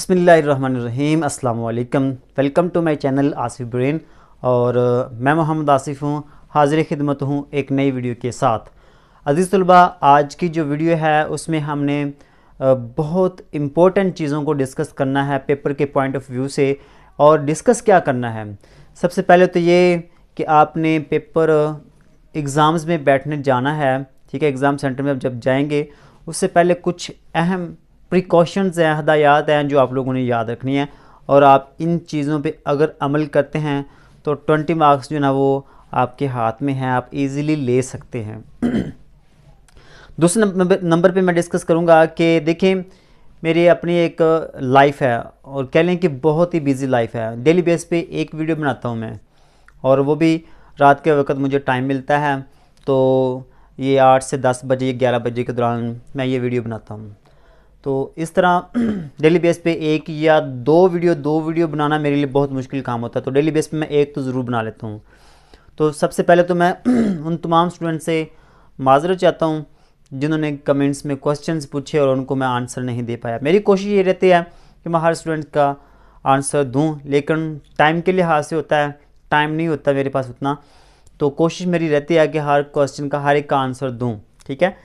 बसमीम अल्लाम welcome to my channel Asif brain और मैं मोहम्मद आसिफ हूँ, हाजिर खिदमत हूँ एक नई वीडियो के साथ। अज़ीज़ तलबा, आज की जो वीडियो है, उसमें हमने बहुत इम्पोर्टेंट चीज़ों को डिस्कस करना है पेपर के पॉइंट ऑफ़ व्यू से और डिस्कस क्या करना है। सबसे पहले तो ये कि आपने पेपर एग्ज़ाम्स में बैठने जाना है, ठीक है, एग्ज़ाम सेंटर में आप जब जाएँगे, उससे पहले कुछ अहम प्रिकॉशंस हैं, हदायत हैं जो आप लोगों ने याद रखनी है। और आप इन चीज़ों पे अगर अमल करते हैं तो ट्वेंटी मार्क्स जो ना वो आपके हाथ में हैं, आप इजीली ले सकते हैं। दूसरे नंबर पे मैं डिस्कस करूँगा कि देखें मेरी अपनी एक लाइफ है, और कह लें कि बहुत ही बिज़ी लाइफ है। डेली बेस पे एक वीडियो बनाता हूँ मैं, और वो भी रात के वक्त मुझे टाइम मिलता है तो ये आठ से दस बजे, ग्यारह बजे के दौरान मैं ये वीडियो बनाता हूँ। तो इस तरह डेली बेस पे एक या दो वीडियो दो वीडियो बनाना मेरे लिए बहुत मुश्किल काम होता है। तो डेली बेस पे मैं एक तो ज़रूर बना लेता हूँ। तो सबसे पहले तो मैं उन तमाम स्टूडेंट से माजरत चाहता हूँ, जिन्होंने कमेंट्स में क्वेश्चंस पूछे और उनको मैं आंसर नहीं दे पाया। मेरी कोशिश ये रहती है कि मैं हर स्टूडेंट का आंसर दूँ, लेकिन टाइम के लिहाज से होता है टाइम नहीं होता मेरे पास उतना। तो कोशिश मेरी रहती है कि हर क्वेश्चन का, हर एक का आंसर दूँ, ठीक है?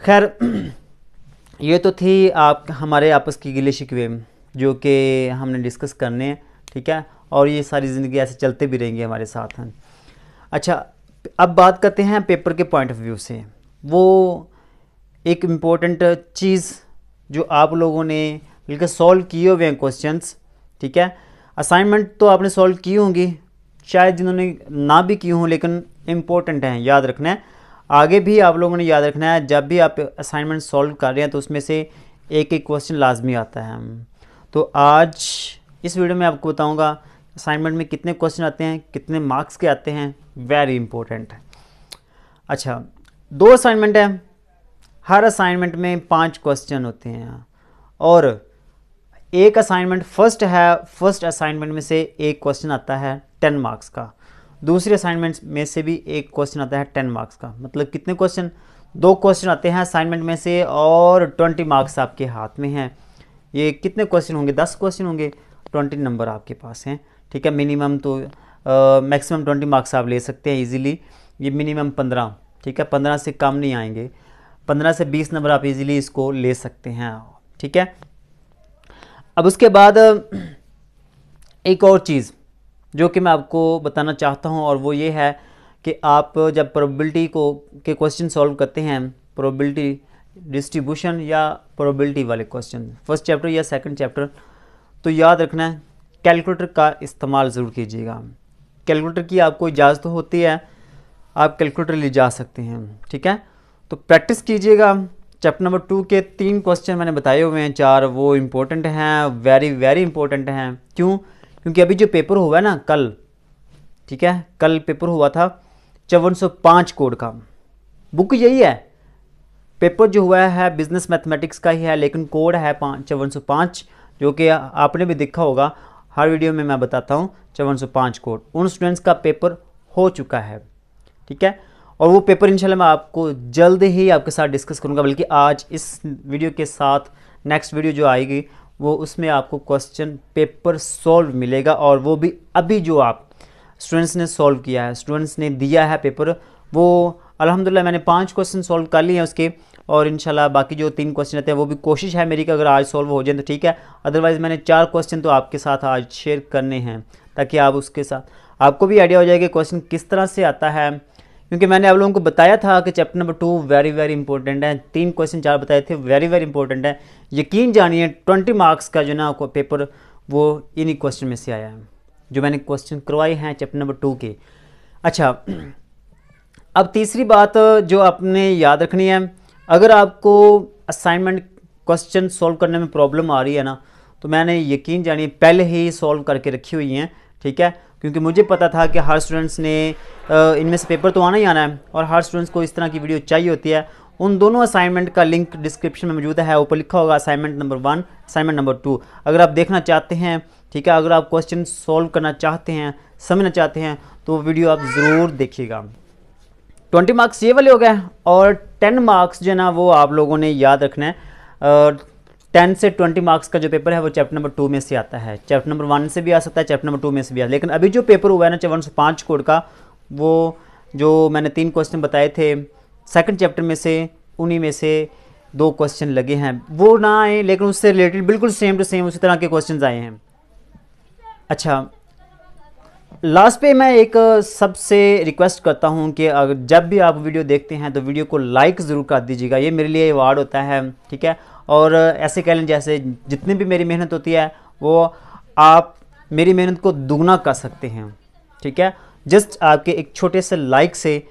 खैर ये तो थी आप, हमारे आपस की गिले शिकवे, जो कि हमने डिस्कस करने हैं, ठीक है? और ये सारी ज़िंदगी ऐसे चलते भी रहेंगे हमारे साथ, हैं। अच्छा अब बात करते हैं पेपर के पॉइंट ऑफ़ व्यू से। वो एक इम्पोर्टेंट चीज़ जो आप लोगों ने बिल्कुल सॉल्व किए हुए हैं क्वेश्चंस, ठीक है? असाइनमेंट तो आपने सॉल्व की होंगी, शायद जिन्होंने ना भी की हों, लेकिन इम्पोर्टेंट हैं, याद रखना है। आगे भी आप लोगों ने याद रखना है, जब भी आप असाइनमेंट सॉल्व कर रहे हैं तो उसमें से एक एक क्वेश्चन लाजमी आता है। तो आज इस वीडियो में आपको बताऊँगा असाइनमेंट में कितने क्वेश्चन आते हैं, कितने मार्क्स के आते हैं वेरी इंपॉर्टेंट है अच्छा दो असाइनमेंट है। हर असाइनमेंट में पाँच क्वेश्चन होते हैं। और एक असाइनमेंट फ़र्स्ट है फ़र्स्ट असाइनमेंट में से एक क्वेश्चन आता है टेन मार्क्स का। दूसरे असाइनमेंट में से भी एक क्वेश्चन आता है टेन मार्क्स का। मतलब कितने क्वेश्चन दो क्वेश्चन आते हैं असाइनमेंट में से और ट्वेंटी मार्क्स आपके हाथ में हैं। ये कितने क्वेश्चन होंगे? दस क्वेश्चन होंगे। ट्वेंटी नंबर आपके पास हैं। ठीक है मिनिमम तो मैक्सिमम ट्वेंटी मार्क्स आप ले सकते हैं इजीली ये मिनिमम पंद्रह। ठीक है, पंद्रह से कम नहीं आएँगे। पंद्रह से बीस नंबर आप इजीली इसको ले सकते हैं। ठीक है? अब उसके बाद, एक और चीज़। जो कि मैं आपको बताना चाहता हूँ, और वो ये है कि आप जब प्रोबेबिलिटी को, के क्वेश्चन सॉल्व करते हैं प्रोबेबिलिटी डिस्ट्रीब्यूशन या प्रोबेबिलिटी वाले क्वेश्चन फ़र्स्ट चैप्टर या सेकंड चैप्टर तो याद रखना है कैलकुलेटर का इस्तेमाल ज़रूर कीजिएगा। कैलकुलेटर की आपको इजाज़त होती है, आप कैलकुलेटर ले जा सकते हैं, ठीक है? तो प्रैक्टिस कीजिएगा। चैप्टर नंबर टू के तीन क्वेश्चन मैंने बताए हुए हैं, चार वो इम्पोर्टेंट हैं वेरी वेरी इंपॉर्टेंट हैं। क्यों? क्योंकि अभी जो पेपर हुआ है ना, कल, ठीक है? कल पेपर हुआ था चौवन सौ पाँच कोड का। बुक यही है। पेपर जो हुआ है बिज़नेस मैथमेटिक्स का ही है, लेकिन कोड है पाँच चौवन सौ पाँच, जो कि आपने भी देखा होगा। हर वीडियो में मैं बताता हूँ, चौवन सौ पाँच कोड उन स्टूडेंट्स का पेपर हो चुका है, ठीक है? और वो पेपर इंशाल्लाह मैं आपको जल्द ही आपके साथ डिस्कस करूँगा, बल्कि आज इस वीडियो के साथ नेक्स्ट वीडियो जो आएगी वो उसमें आपको क्वेश्चन पेपर सॉल्व मिलेगा और वो भी अभी जो आप स्टूडेंट्स ने सॉल्व किया है स्टूडेंट्स ने दिया है पेपर वो अल्हम्दुलिल्लाह मैंने पाँच क्वेश्चन सॉल्व कर लिए हैं उसके और इंशाल्लाह बाकी जो तीन क्वेश्चन रहते हैं वो भी कोशिश है मेरी कि अगर आज सॉल्व हो जाए तो ठीक है। अदरवाइज़ मैंने चार क्वेश्चन तो आपके साथ आज शेयर करने हैं ताकि आप उसके साथ, आपको भी आइडिया हो जाएगा क्वेश्चन किस तरह से आता है। क्योंकि मैंने आप लोगों को बताया था कि chapter number two very very important है। तीन क्वेश्चन चार बताए थे वेरी वेरी इंपॉर्टेंट है। यकीन जानिए ट्वेंटी मार्क्स का जो ना आपको पेपर वो इन्हीं क्वेश्चन में से आया है, जो मैंने क्वेश्चन करवाए हैं चैप्टर नंबर टू के। अच्छा अब तीसरी बात जो आपने याद रखनी है, अगर आपको असाइनमेंट क्वेश्चन सॉल्व करने में प्रॉब्लम आ रही है ना तो मैंने यकीन जानिए, पहले ही सॉल्व करके रखी हुई हैं। ठीक है? क्योंकि मुझे पता था कि हर स्टूडेंट्स ने इनमें से पेपर तो आना ही आना है और हर स्टूडेंट्स को इस तरह की वीडियो चाहिए होती है। उन दोनों असाइनमेंट का लिंक डिस्क्रिप्शन में मौजूद है, ऊपर लिखा होगा assignment number one assignment number two अगर आप देखना चाहते हैं, ठीक है? अगर आप क्वेश्चन सॉल्व करना चाहते हैं, समझना चाहते हैं तो वीडियो आप ज़रूर देखिएगा। ट्वेंटी मार्क्स ये वाले हो गए और टेन मार्क्स जो है ना, वो आप लोगों ने याद रखना है। टेन से ट्वेंटी मार्क्स का जो पेपर है वो चैप्टर नंबर टू में से आता है। चैप्टर नंबर वन से भी आ सकता है, चैप्टर नंबर टू में से भी है लेकिन अभी जो पेपर हुआ है ना, चौवन सौ पाँच कोड का, वो जो मैंने तीन क्वेश्चन बताए थे सेकंड चैप्टर में से, उन्हीं में से दो क्वेश्चन लगे हैं। वो ना आए, लेकिन उससे रिलेटेड बिल्कुल सेम टू सेम उसी तरह के क्वेश्चन आए हैं। अच्छा लास्ट पे मैं एक सबसे रिक्वेस्ट करता हूँ कि अगर जब भी आप वीडियो देखते हैं तो वीडियो को लाइक ज़रूर कर दीजिएगा। ये मेरे लिए अवार्ड होता है, ठीक है? और ऐसे कह लें जैसे जितनी भी मेरी मेहनत होती है, वो आप मेरी मेहनत को दुगना कर सकते हैं, ठीक है? जस्ट आपके एक छोटे से लाइक से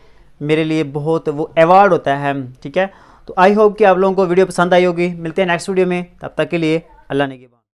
मेरे लिए बहुत वो अवार्ड होता है, ठीक है? तो आई होप कि आप लोगों को वीडियो पसंद आई होगी। मिलते हैं नेक्स्ट वीडियो में। तब तक के लिए अल्लाह ने